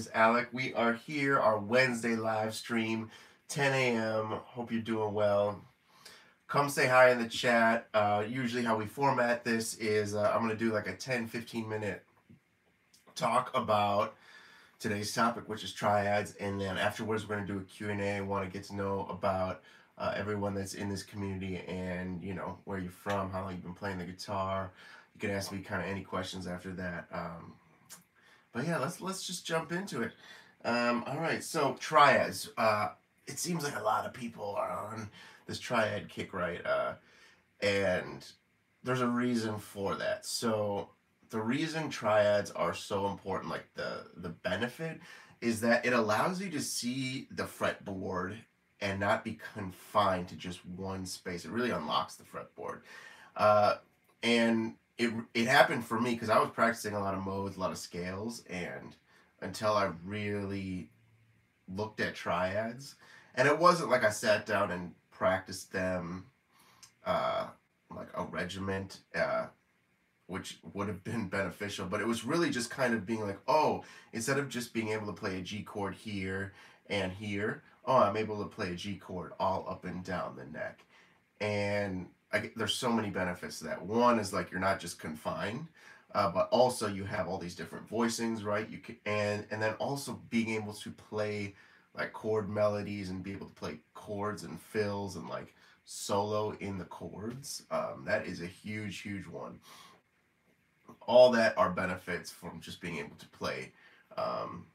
is Alec. We are here, our Wednesday live stream, 10 a.m. Hope you're doing well. Come say hi in the chat. Uh, usually, how we format this is uh, I'm going to do like a 10 15 minute talk about today's topic, which is triads, and then afterwards, we're going to do a Q&A. Want to get to know about uh, everyone that's in this community and you know where you're from, how long you've been playing the guitar. You can ask me kind of any questions after that. Um, but yeah, let's let's just jump into it. Um, all right, so triads. Uh, it seems like a lot of people are on this triad kick, right? Uh, and there's a reason for that. So the reason triads are so important, like the the benefit, is that it allows you to see the fretboard and not be confined to just one space. It really unlocks the fretboard. Uh, and it it happened for me because I was practicing a lot of modes, a lot of scales, and until I really looked at triads, and it wasn't like I sat down and practiced them uh, like a regiment, uh, which would have been beneficial. But it was really just kind of being like, oh, instead of just being able to play a G chord here and here, oh, I'm able to play a G chord all up and down the neck, and I, there's so many benefits to that. One is like you're not just confined, uh, but also you have all these different voicings, right? You can and and then also being able to play like chord melodies and be able to play chords and fills and like solo in the chords. Um, that is a huge, huge one. All that are benefits from just being able to play um,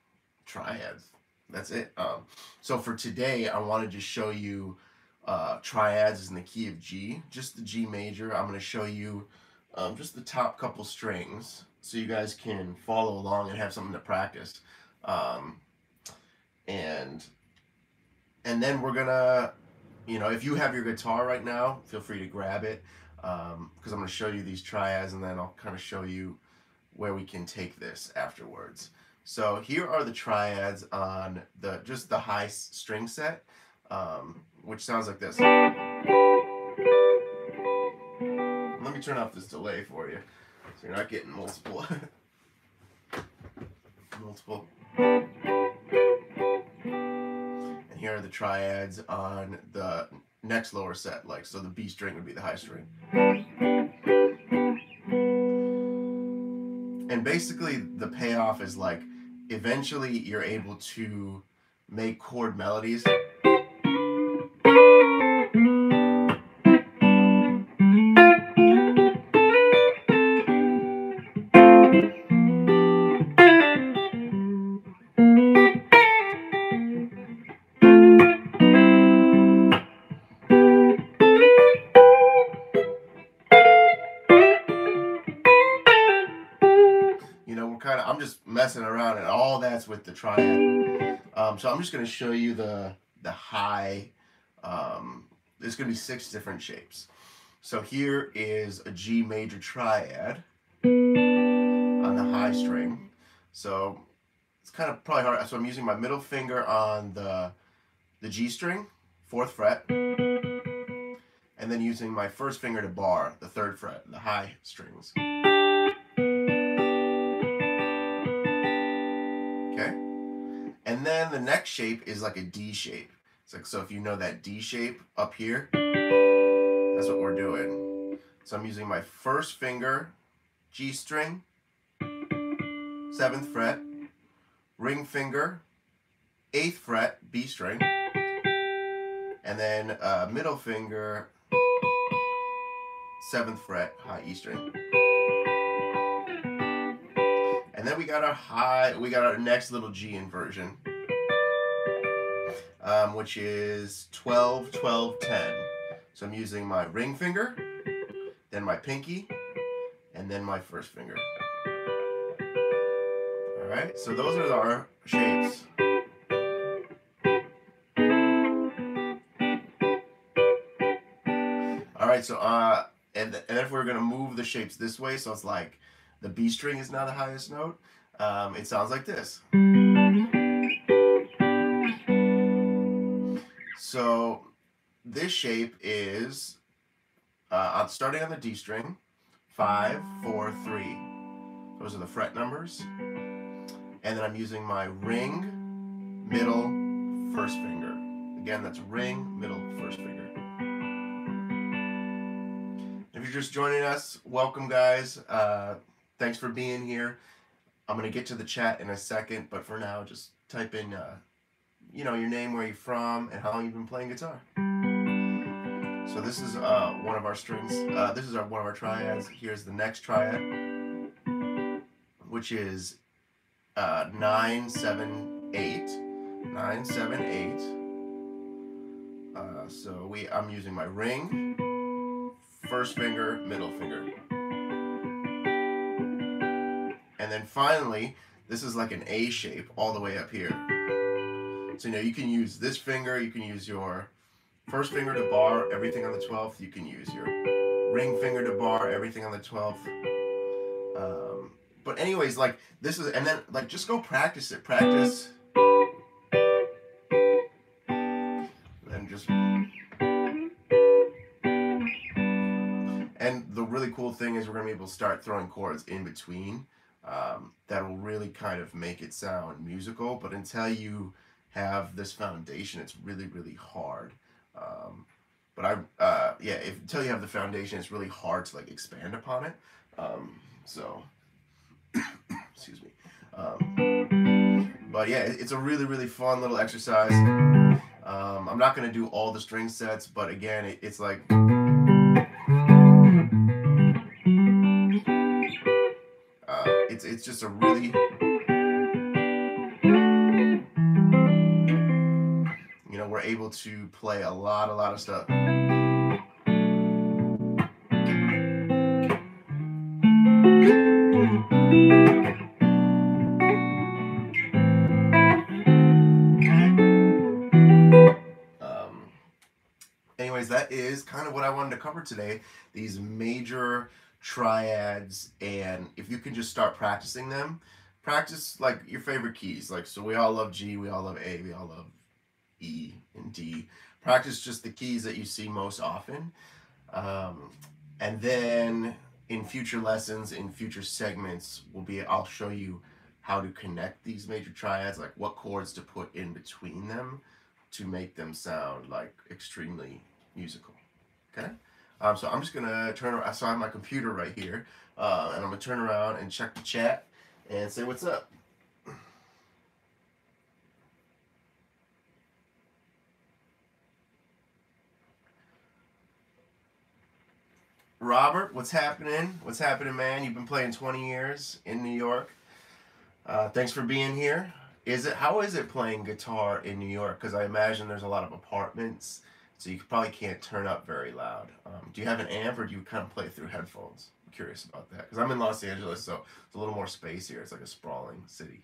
triads. That's it. Um, so for today, I want to just show you uh, triads is in the key of G, just the G major. I'm going to show you um, just the top couple strings so you guys can follow along and have something to practice. Um, and and then we're gonna, you know, if you have your guitar right now, feel free to grab it because um, I'm going to show you these triads and then I'll kind of show you where we can take this afterwards. So here are the triads on the just the high string set. Um, which sounds like this. Let me turn off this delay for you, so you're not getting multiple, multiple. And here are the triads on the next lower set, like so the B string would be the high string. And basically the payoff is like eventually you're able to make chord melodies with the triad. Um, so I'm just going to show you the the high. Um, there's going to be six different shapes. So here is a G major triad on the high string. So it's kind of probably hard. So I'm using my middle finger on the the G string, fourth fret, and then using my first finger to bar the third fret, the high strings. The next shape is like a D shape. It's like, so if you know that D shape up here, that's what we're doing. So I'm using my first finger, G string, seventh fret, ring finger, eighth fret, B string, and then uh, middle finger, seventh fret, high E string. And then we got our high, we got our next little G inversion, um, which is 12, 12, 10. So I'm using my ring finger, then my pinky, and then my first finger. All right, so those are our shapes. All right, so uh, and, and if we're gonna move the shapes this way, so it's like the B string is now the highest note, um, it sounds like this. So this shape is uh, starting on the D string, five, four, three. Those are the fret numbers. And then I'm using my ring, middle, first finger. Again, that's ring, middle, first finger. If you're just joining us, welcome guys. Uh, thanks for being here. I'm gonna get to the chat in a second, but for now, just type in, uh, you know, your name, where you're from, and how long you've been playing guitar. So this is uh, one of our strings. Uh, this is our one of our triads. Here's the next triad, which is uh, nine, seven, eight, nine, seven, eight. Uh, so we, I'm using my ring, first finger, middle finger. And then finally, this is like an A shape all the way up here. So, you know, you can use this finger, you can use your first finger to bar, everything on the 12th. You can use your ring finger to bar, everything on the 12th. Um, but anyways, like this is, and then like just go practice it. Practice. And just. And the really cool thing is we're gonna be able to start throwing chords in between. Um, that will really kind of make it sound musical. But until you have this foundation, it's really, really hard. Um, but I, uh, yeah, if until you have the foundation, it's really hard to like expand upon it. Um, so, excuse me. Um, but yeah, it's a really, really fun little exercise. Um, I'm not gonna do all the string sets, but again, it, it's like. Uh, it's it's just a really able to play a lot a lot of stuff. Um, anyways that is kind of what i wanted to cover today these major triads and if you can just start practicing them practice like your favorite keys. Like so we all love g we all love a we all love e and d practice just the keys that you see most often um, and then in future lessons in future segments will be i'll show you how to connect these major triads like what chords to put in between them to make them sound like extremely musical okay um, so I'm just gonna turn around. So I have my computer right here, uh, and I'm gonna turn around and check the chat and say what's up. Robert, what's happening? What's happening, man? You've been playing 20 years in New York. Uh, thanks for being here. Is it how is it playing guitar in New York? Because I imagine there's a lot of apartments so you probably can't turn up very loud. Um, do you have an amp or do you kind of play through headphones? I'm curious about that because I'm in Los Angeles, so it's a little more space here. It's like a sprawling city.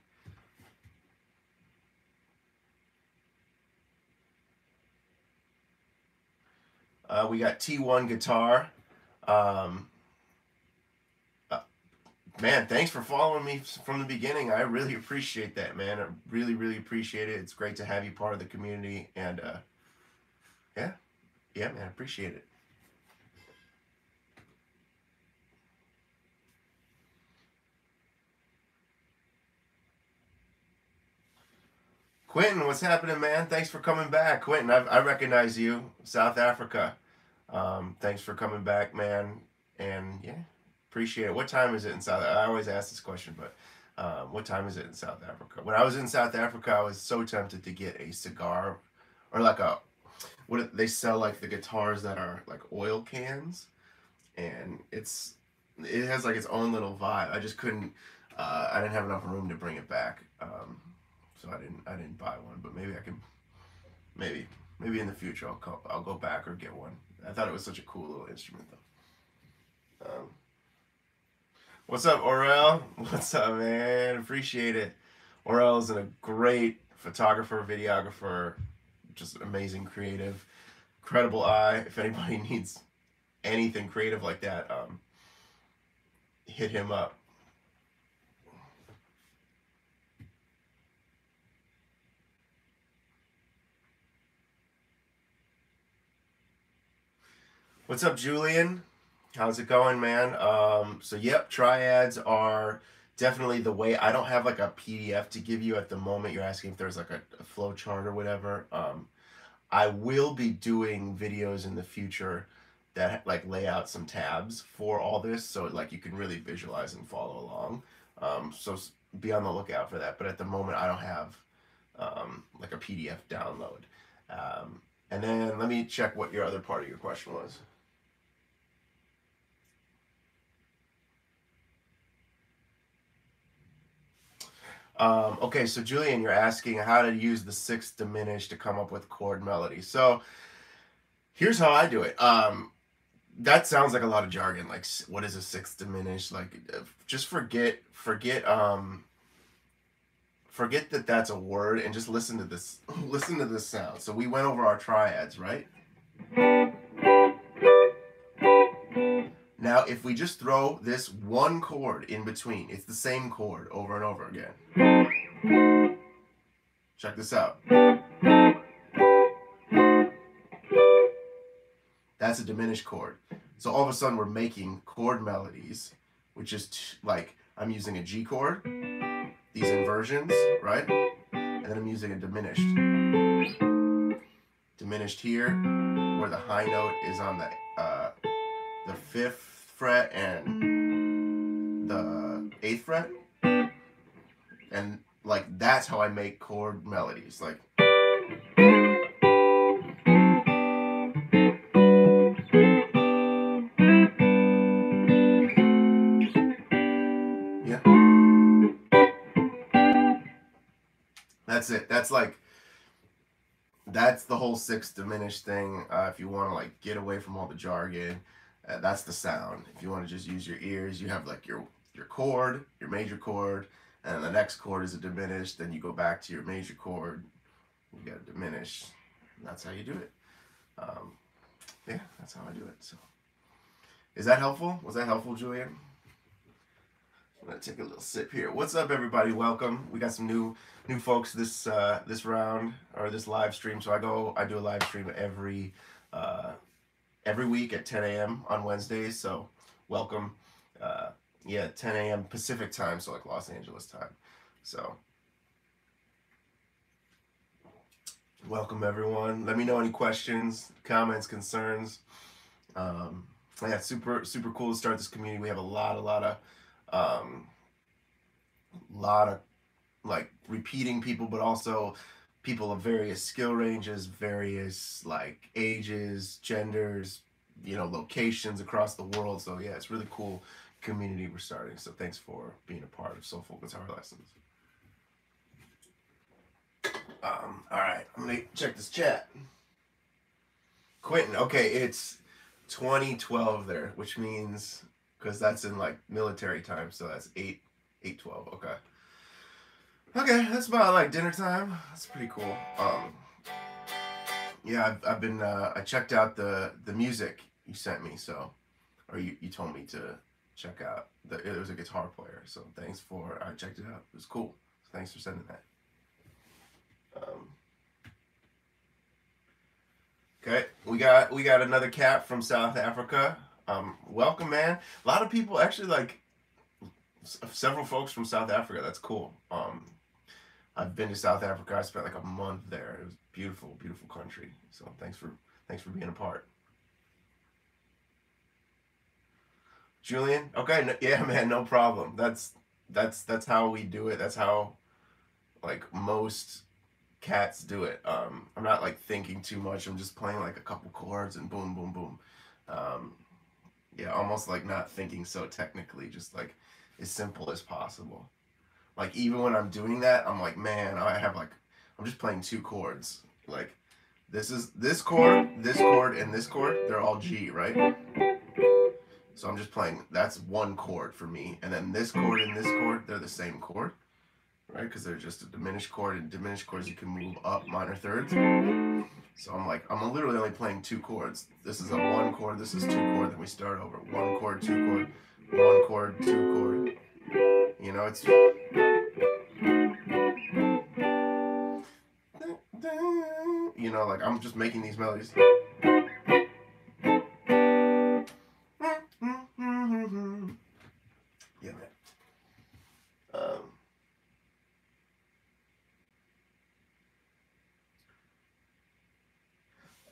Uh, we got T1 guitar. Um, uh, man, thanks for following me from the beginning. I really appreciate that, man. I really, really appreciate it. It's great to have you part of the community and. Uh, yeah. Yeah, man. Appreciate it. Quentin, what's happening, man? Thanks for coming back. Quentin, I, I recognize you, South Africa. Um, thanks for coming back, man. And yeah, appreciate it. What time is it in South? I always ask this question, but um, what time is it in South Africa? When I was in South Africa, I was so tempted to get a cigar or like a what they sell like the guitars that are like oil cans, and it's it has like its own little vibe. I just couldn't. Uh, I didn't have enough room to bring it back, um, so I didn't. I didn't buy one. But maybe I can. Maybe maybe in the future I'll co- I'll go back or get one. I thought it was such a cool little instrument though. Um, what's up, Orel? What's up, man? Appreciate it. Orel's a great photographer, videographer, just amazing creative, incredible eye. If anybody needs anything creative like that, um, hit him up. What's up, Julian? How's it going, man? Um, so yep, triads are definitely the way. I don't have like a PDF to give you at the moment. You're asking if there's like a, a flow chart or whatever. Um, I will be doing videos in the future that like lay out some tabs for all this, so like you can really visualize and follow along. Um, so be on the lookout for that. But at the moment, I don't have um, like a PDF download. Um, and then let me check what your other part of your question was. Um, okay, so Julian, you're asking how to use the sixth diminished to come up with chord melody. So here's how I do it. Um, that sounds like a lot of jargon. Like, what is a sixth diminished? Like, uh, just forget, forget, um, forget that that's a word, and just listen to this. listen to this sound. So we went over our triads, right? Now, if we just throw this one chord in between, it's the same chord over and over again. Check this out. That's a diminished chord. So all of a sudden we're making chord melodies, which is like I'm using a G chord, these inversions, right? And then I'm using a diminished. Diminished here, where the high note is on the uh, the fifth fret and the eighth fret. And like that's how I make chord melodies. Like Yeah. That's it. That's like that's the whole six diminished thing. Uh, if you want to like get away from all the jargon, that's the sound. If you want to just use your ears, you have like your your chord, your major chord, and the next chord is a diminished. Then you go back to your major chord. You got a diminished. that's how you do it. Um, yeah, that's how I do it. So, is that helpful? Was that helpful, Julian? I'm gonna take a little sip here. What's up, everybody? Welcome. We got some new new folks this uh, this round or this live stream. So I go, I do a live stream every uh, every week at 10 a.m. on Wednesdays. So welcome. Uh, yeah, 10 a.m. Pacific time, so like Los Angeles time. So welcome everyone. Let me know any questions, comments, concerns. Um, yeah, super super cool to start this community. We have a lot, a lot of, um, lot of like repeating people, but also people of various skill ranges, various like ages, genders, you know, locations across the world. So yeah, it's really cool community we're starting. So thanks for being a part of Soulful Guitar Lessons. Um, all right, I'm gonna check this chat. Quentin, okay, it's 2012 there, which means because that's in like military time, so that's 8 812. Okay. Okay, that's about like dinner time. That's pretty cool. Um, yeah, I've, I've been uh, I checked out the the music you sent me, so or you, you told me to check out. The, it was a guitar player, so thanks for I checked it out. It was cool. So thanks for sending that. Um, okay, we got we got another cat from South Africa. Um, welcome, man. A lot of people actually like several folks from South Africa. That's cool. Um, I've been to South Africa. I spent like a month there. It was beautiful, beautiful country. So thanks for thanks for being a part. Julian, okay, no, yeah, man, no problem. That's that's that's how we do it. That's how like most cats do it. Um, I'm not like thinking too much. I'm just playing like a couple chords and boom, boom, boom. Um, yeah, almost like not thinking so technically, just like as simple as possible. Like even when I'm doing that, I'm like, man, I have like I'm just playing two chords. Like this is this chord, this chord, and this chord, they're all G, right? So I'm just playing that's one chord for me. And then this chord and this chord, they're the same chord. Right? Because they're just a diminished chord and diminished chords you can move up minor thirds. So I'm like, I'm literally only playing two chords. This is a one chord, this is two chord, then we start over. One chord, two chord, one chord, two chord. You know, it's you know, like I'm just making these melodies. Yeah, man. Um,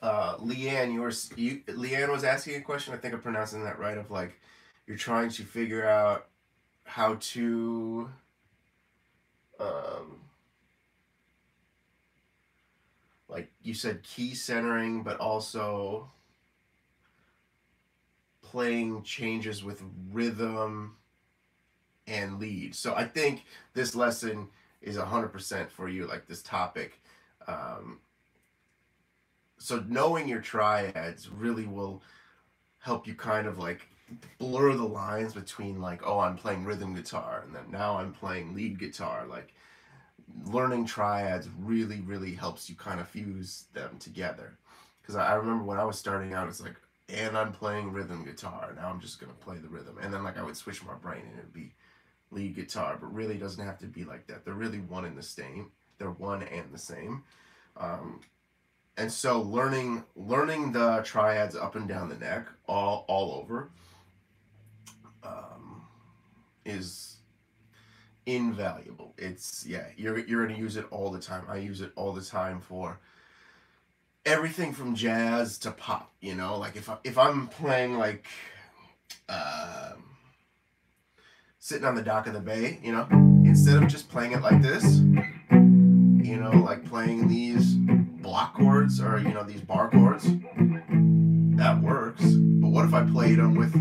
uh, Leanne, you were you, Leanne was asking a question. I think I'm pronouncing that right. Of like, you're trying to figure out how to um, like you said key centering but also playing changes with rhythm and lead. So i think this lesson is 100% for you like this topic. Um, so knowing your triads really will help you kind of like blur the lines between like oh i'm playing rhythm guitar and then now i'm playing lead guitar. Like learning triads really really helps you kind of fuse them together. Because I, remember when i was starting out it's like and i'm playing rhythm guitar now i'm just going to play the rhythm. And then like i would switch my brain and it would be lead guitar but really doesn't have to be like that. They're really one and the same. They're one and the same. Um, and so learning learning the triads up and down the neck all all over um, is invaluable. It's yeah, you're you're gonna use it all the time. I use it all the time for everything from jazz to pop. You know, like if I, if I'm playing like um, sitting on the dock of the bay, you know, instead of just playing it like this, you know, like playing these block chords or you know these bar chords, that works. But what if I played them with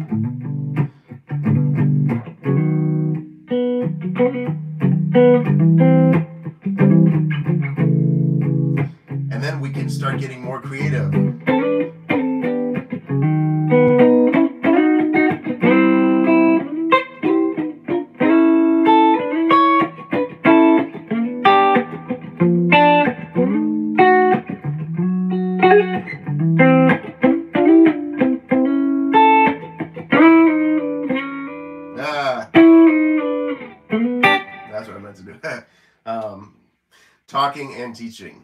getting more creative. and That's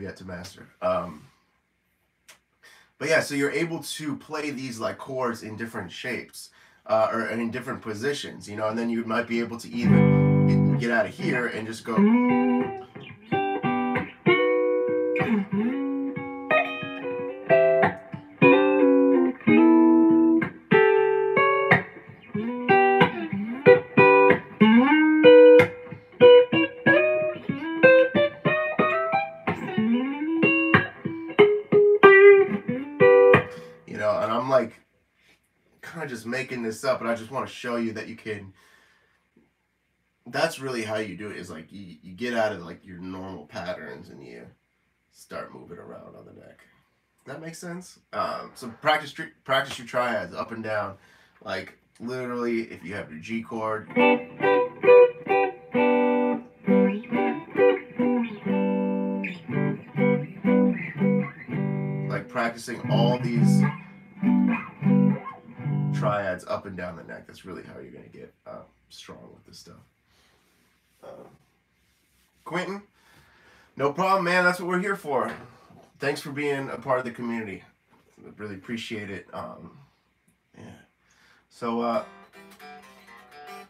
I've yet to master. Um, but yeah, so you're able to play these like chords in different shapes uh, or in different positions, you know, and then you might be able to even get out of here and just go. Just making this up, but I just want to show you that you can. That's really how you do it. Is like you, you get out of like your normal patterns and you start moving around on the neck. That makes sense. Um, so practice practice your triads up and down, like literally if you have your G chord. Like practicing all these up and down the neck. That's really how you're gonna get uh, strong with this stuff. Um, Quentin, no problem, man. That's what we're here for. Thanks for being a part of the community. Really appreciate it. Um, yeah. So uh,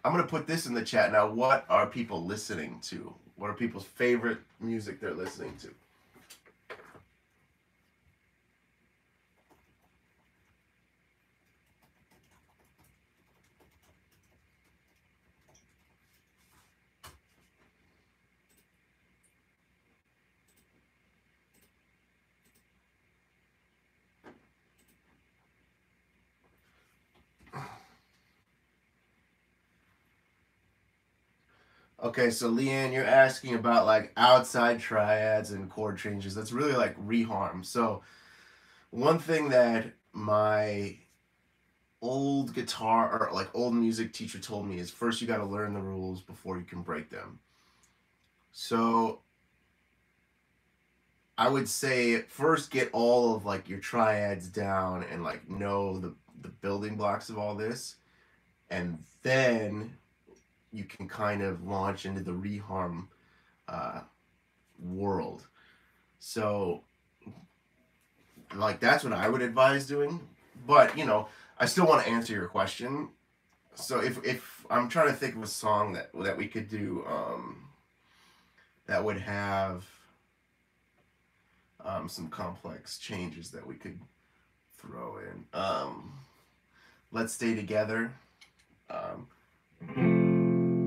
I'm gonna put this in the chat now. What are people listening to? What are people's favorite music they're listening to? Okay, so Leanne, you're asking about like outside triads and chord changes. That's really like reharm. So one thing that my old guitar or like old music teacher told me is first you got to learn the rules before you can break them. So I would say first get all of like your triads down and like know the the building blocks of all this, and then you can kind of launch into the reharm uh, world. So, like that's what I would advise doing. But you know, I still want to answer your question. So if if I'm trying to think of a song that that we could do um, that would have um, some complex changes that we could throw in. Um, let's stay together. Um,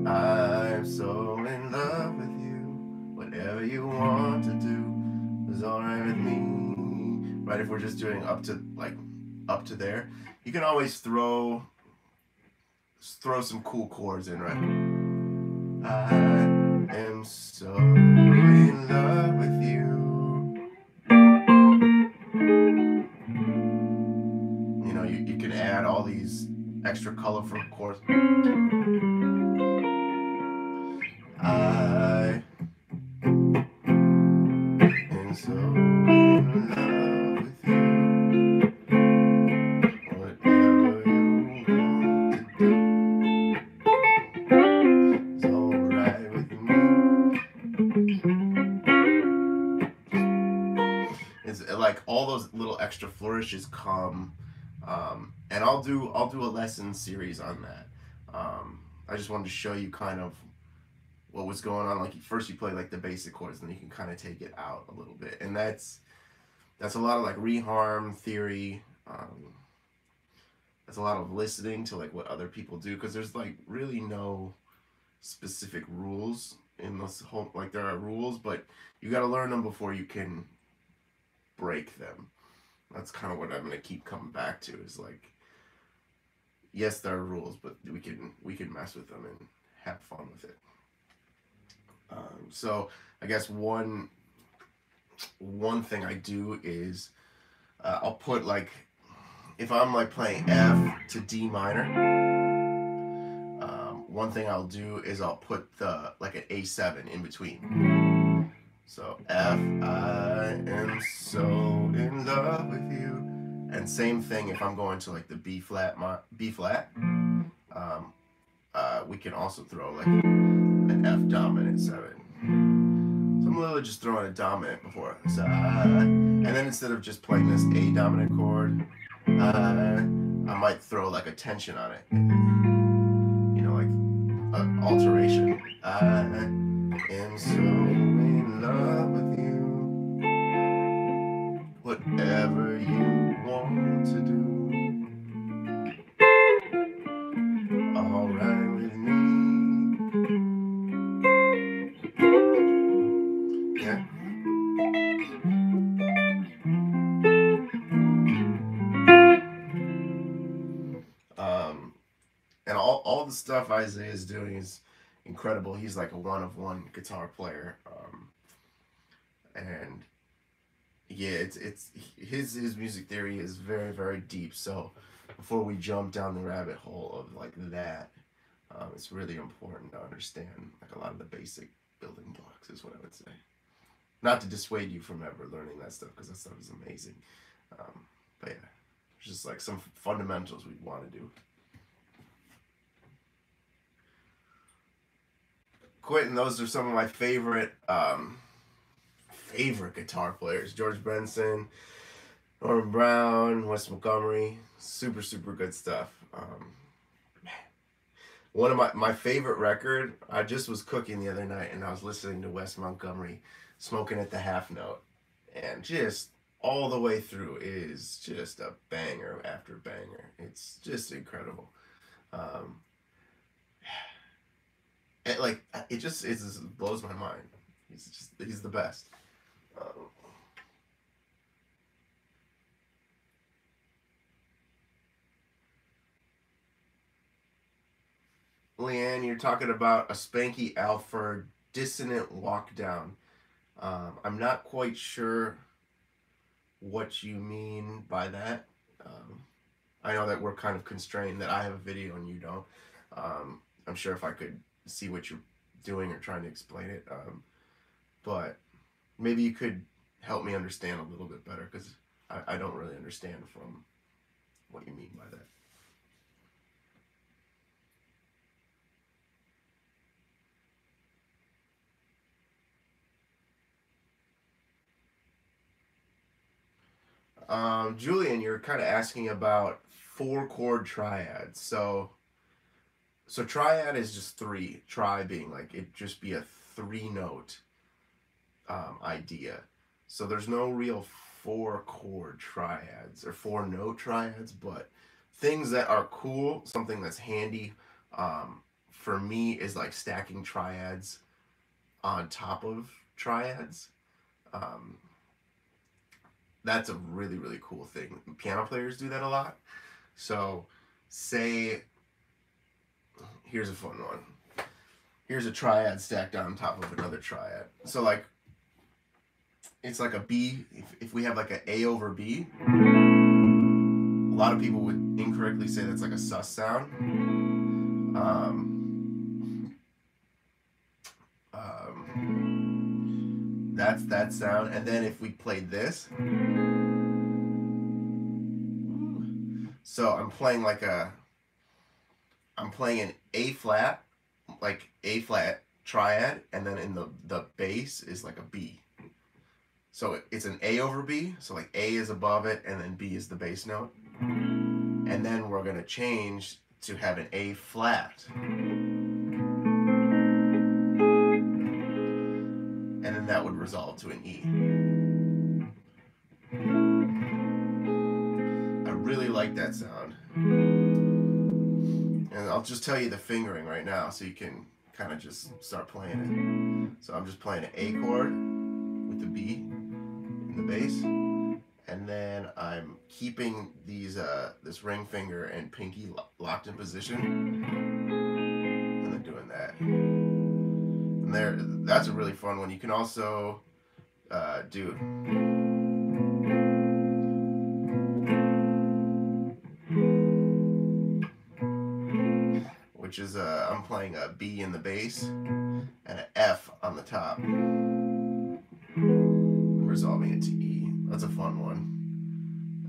I'm so in love with you. Whatever you want to do is alright with me. Right? If we're just doing up to like up to there, you can always throw throw some cool chords in, right? I am so in love with you. You know, you, you can add all these extra colorful chords. Flourishes come, um, and I'll do I'll do a lesson series on that. Um, I just wanted to show you kind of what was going on. Like first you play like the basic chords, and then you can kind of take it out a little bit, and that's that's a lot of like reharm theory. Um, that's a lot of listening to like what other people do because there's like really no specific rules in this whole like there are rules, but you got to learn them before you can break them. That's kind of what I'm gonna keep coming back to is like yes there are rules, but we can we can mess with them and have fun with it. Um, so I guess one one thing I do is uh, I'll put like if I'm like playing F to D minor. Um, one thing I'll do is I'll put the like an A7 in between. So F, I am so in love with you, and same thing if I'm going to like the B flat, B flat. Um, uh, we can also throw like an F dominant seven. So I'm literally just throwing a dominant before. So, and then instead of just playing this A dominant chord, uh, I might throw like a tension on it. You know, like an alteration. I am so love with you. Whatever you want to do. Alright with me. Yeah. Um, and all, all the stuff Isaiah is doing is incredible. He's like a one of one guitar player. Um, and yeah, it's it's his his music theory is very very deep. So before we jump down the rabbit hole of like that, um, it's really important to understand like a lot of the basic building blocks is what I would say. Not to dissuade you from ever learning that stuff because that stuff is amazing. Um, but yeah, just like some fundamentals we'd want to do. Quentin, those are some of my favorite um, favorite guitar players. George Benson, Norman Brown, Wes Montgomery, super super good stuff. Um, one of my my favorite record. I just was cooking the other night and I was listening to Wes Montgomery, smoking at the half note, and just all the way through is just a banger after banger. It's just incredible. Um, it, like it just it just blows my mind. He's just he's the best. Um, Leanne, you're talking about a Spanky Alford dissonant lockdown. Um, I'm not quite sure what you mean by that. Um, I know that we're kind of constrained that I have a video and you don't. Um, I'm sure if I could see what you're doing or trying to explain it, um, but maybe you could help me understand a little bit better because I, I don't really understand from what you mean by that. Um, Julian, you're kind of asking about four chord triads. So, so triad is just three. Tri being like it just be a three note um, idea. So there's no real four chord triads or four note triads, but things that are cool, something that's handy um, for me is like stacking triads on top of triads. Um, that's a really really cool thing. Piano players do that a lot. So, say here's a fun one. Here's a triad stacked on top of another triad. So like it's like a B. If, if we have like an A over B, a lot of people would incorrectly say that's like a sus sound. Um, um, that's that sound. And then if we played this, so I'm playing like a, I'm playing an A flat, like A flat triad, and then in the the bass is like a B. So it's an A over B. So like A is above it and then B is the bass note. And then we're going to change to have an A flat. And then that would resolve to an E. I really like that sound. And I'll just tell you the fingering right now so you can kind of just start playing it. So I'm just playing an A chord with the B the bass. And then I'm keeping these uh, this ring finger and pinky lo locked in position. And then doing that. And there, that's a really fun one. You can also uh, do which is uh, I'm playing a B in the bass and an F on the top resolving it to E. That's a fun one.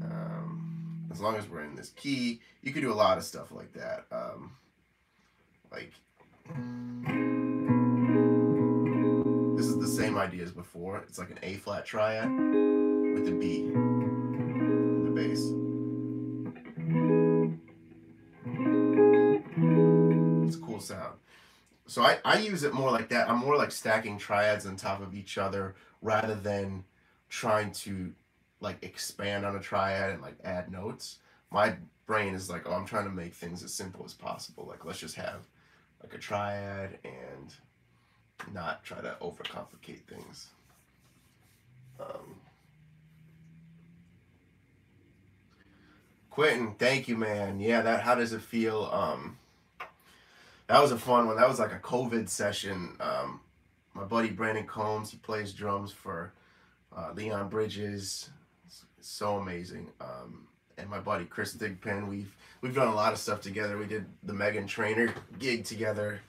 Um, as long as we're in this key, you could do a lot of stuff like that. Um, like, this is the same idea as before. It's like an A flat triad with a B in the bass. It's a cool sound. So I, I use it more like that. I'm more like stacking triads on top of each other rather than trying to like expand on a triad and like add notes. My brain is like, oh, I'm trying to make things as simple as possible. Like, let's just have like a triad and not try to overcomplicate things. Um, Quentin, thank you, man. Yeah, that. How does it feel? Um, that was a fun one. That was like a COVID session. Um, my buddy Brandon Combs, he plays drums for uh, Leon Bridges, so amazing. Um, and my buddy Chris Thigpen, we've we've done a lot of stuff together. We did the Meghan Trainor gig together,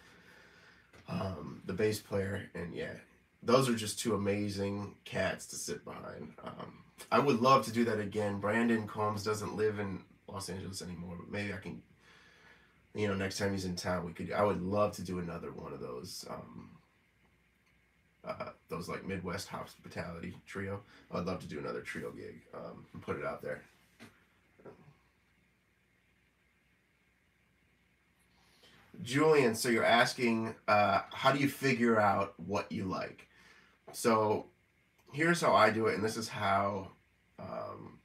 um, the bass player, and yeah, those are just two amazing cats to sit behind. Um, I would love to do that again. Brandon Combs doesn't live in Los Angeles anymore, but maybe I can, you know, next time he's in town, we could. I would love to do another one of those. Um, uh, those like Midwest hospitality trio. I'd love to do another trio gig um, and put it out there. Julian, so you're asking, uh, how do you figure out what you like? So here's how I do it, and this is how um,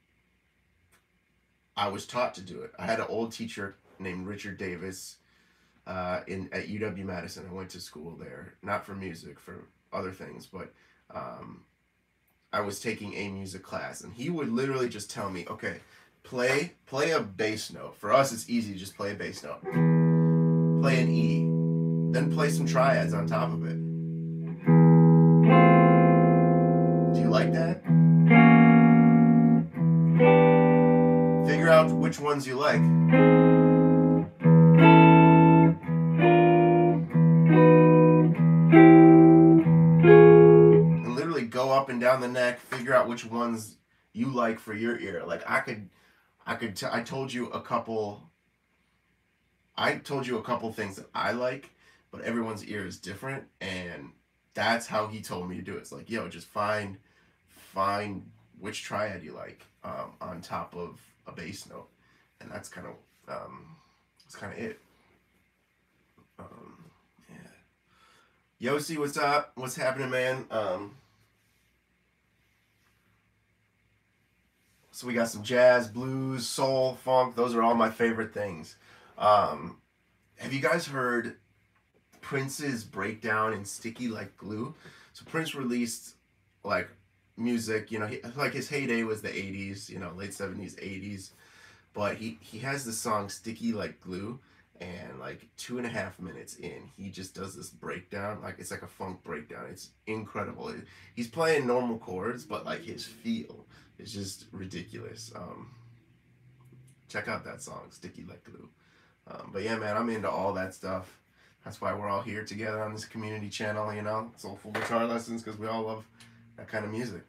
I was taught to do it. I had an old teacher named Richard Davis uh, in at UW Madison. I went to school there, not for music, for other things, but um, I was taking a music class, and he would literally just tell me, "Okay, play play a bass note. For us, it's easy. Just play a bass note. Play an E, then play some triads on top of it. Do you like that? Figure out which ones you like." Up and down the neck, figure out which ones you like for your ear. Like I could, I could. T- I told you a couple. I told you a couple things that I like, but everyone's ear is different, and that's how he told me to do it. It's like, yo, just find, find which triad you like um, on top of a bass note, and that's kind of, um, that's kind of it. Um, yeah. Yossi, what's up? What's happening, man? Um, So we got some jazz, blues, soul, funk. Those are all my favorite things. Um, have you guys heard Prince's breakdown in Sticky Like Glue? So Prince released like music, you know, he, like his heyday was the 80s, you know, late 70s, 80s. But he, he has the song Sticky Like Glue, and like two and a half minutes in, he just does this breakdown. Like it's like a funk breakdown. It's incredible. He's playing normal chords, but like his feel is just ridiculous. Um, check out that song, Sticky Like Glue. Um, but yeah, man, I'm into all that stuff. That's why we're all here together on this community channel, you know, soulful guitar lessons, because we all love that kind of music.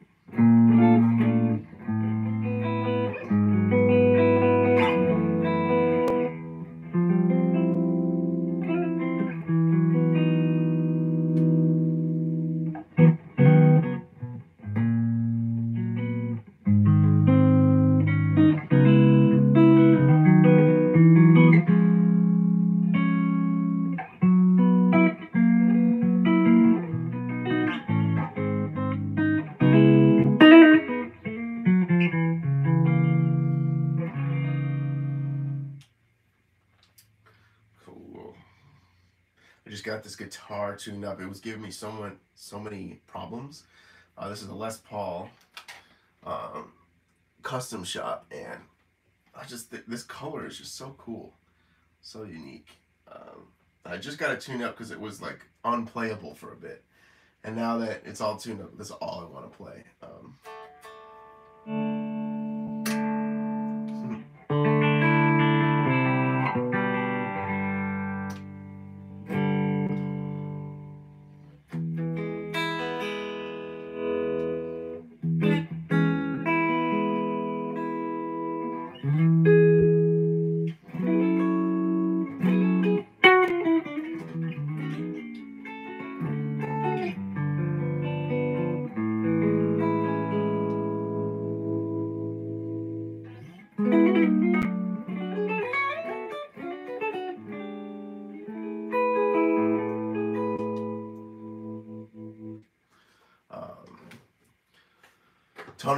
Tuned up. It was giving me so much, so many problems. Uh, this is a Les Paul um, custom shop, and I just th this color is just so cool, so unique. Um, I just got it tuned up because it was like unplayable for a bit, and now that it's all tuned up, that's all I want to play. Um,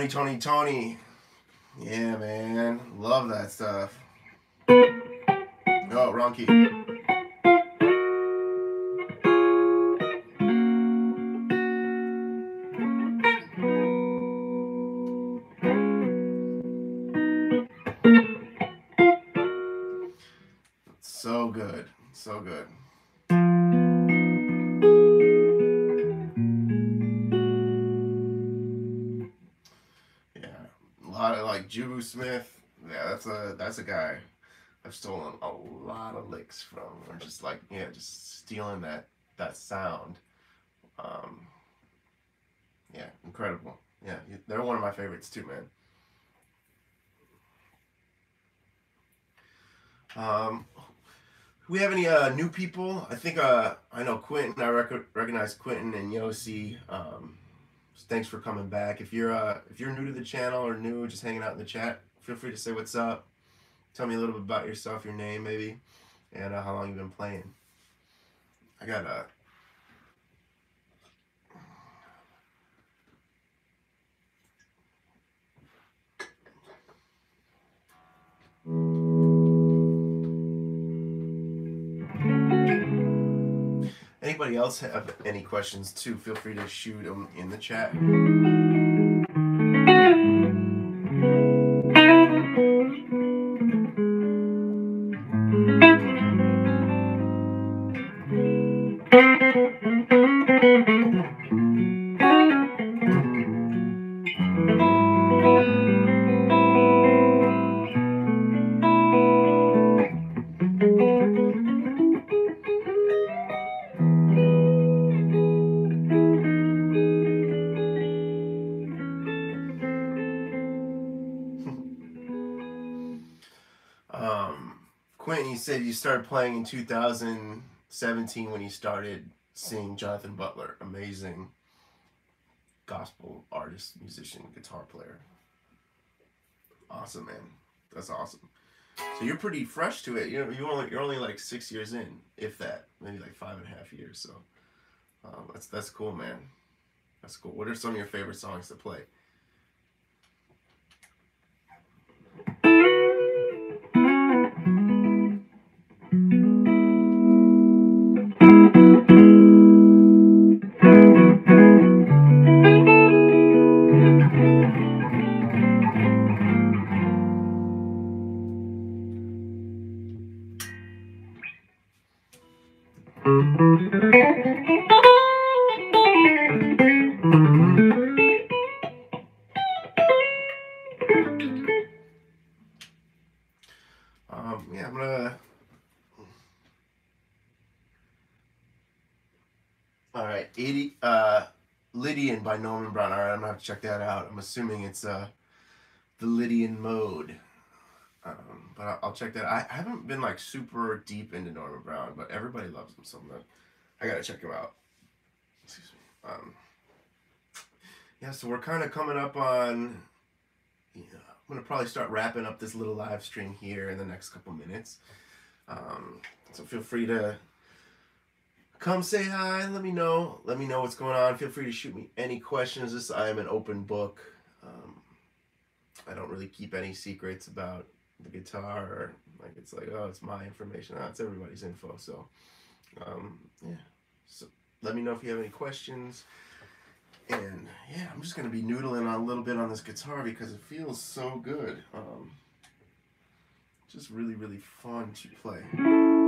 Tony, Tony, Tony. Yeah, man. Love that stuff. Oh, wrong key. So good. So good. Smith, yeah, that's a that's a guy I've stolen a lot of licks from, or just like yeah, just stealing that that sound. Um, yeah, incredible. Yeah, they're one of my favorites too, man. Um, we have any uh, new people? I think uh, I know Quentin. I rec- recognize Quentin and Yossi. Um, thanks for coming back. If you're uh, if you're new to the channel or new, just hanging out in the chat, feel free to say what's up. Tell me a little bit about yourself, your name maybe, and uh, how long you've been playing. I got a. Anybody else have any questions too? Feel free to shoot them in the chat. Playing in 2017 when he started seeing Jonathan Butler. Amazing gospel artist, musician, guitar player. Awesome, man. That's awesome. So you're pretty fresh to it. You know, you only you're only like six years in, if that, maybe like five and a half years. So um, that's that's cool, man. That's cool. What are some of your favorite songs to play? By Norman Brown. All right, I'm gonna have to check that out. I'm assuming it's uh, the Lydian mode. Um, but I'll, check that. I, haven't been like super deep into Norman Brown, but everybody loves him, so I'm I gotta check him out. Excuse me. Um, yeah, so we're kind of coming up on. I'm gonna probably start wrapping up this little live stream here in the next couple minutes. Um, so feel free to come say hi. Let me know. Let me know what's going on. Feel free to shoot me any questions. This I am an open book. Um, I don't really keep any secrets about the guitar or like it's like oh it's my information. That's it's everybody's info. So um, yeah. So let me know if you have any questions. And yeah, I'm just gonna be noodling on a little bit on this guitar because it feels so good. Um, just really, really fun to play.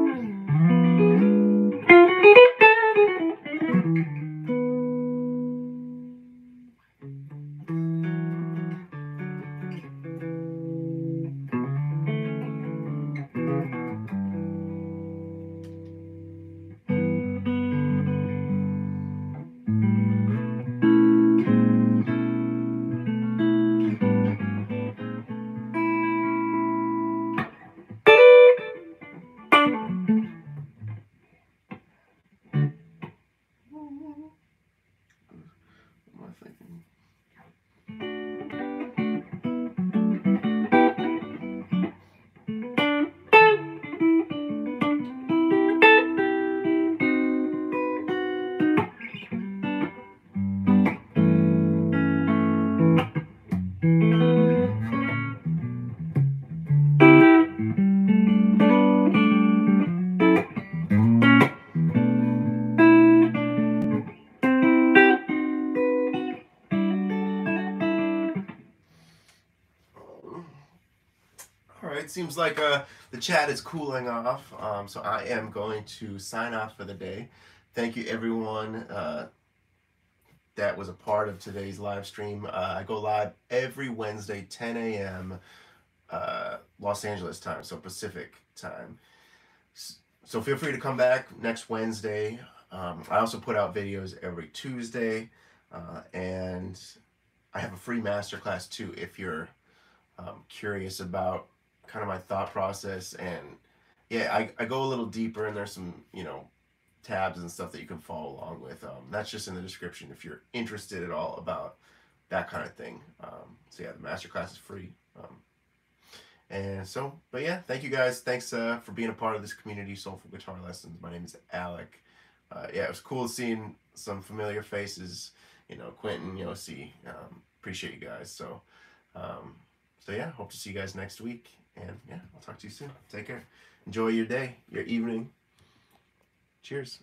Right, seems like uh, the chat is cooling off, um, so I am going to sign off for the day. Thank you, everyone uh, that was a part of today's live stream. Uh, I go live every Wednesday, 10 a.m. Uh, Los Angeles time, so Pacific time. So feel free to come back next Wednesday. Um, I also put out videos every Tuesday, uh, and I have a free masterclass too if you're um, curious about kind of my thought process and yeah I, I go a little deeper and there's some you know tabs and stuff that you can follow along with. Um, that's just in the description if you're interested at all about that kind of thing. Um, so yeah the masterclass is free. Um, and so but yeah thank you guys. Thanks uh, for being a part of this community soulful guitar lessons. My name is alec. Uh, yeah it was cool seeing some familiar faces you know quentin yossi um, appreciate you guys. So um, so yeah, hope to see you guys next week. And yeah, I'll talk to you soon. Take care. Enjoy your day, your evening. Cheers.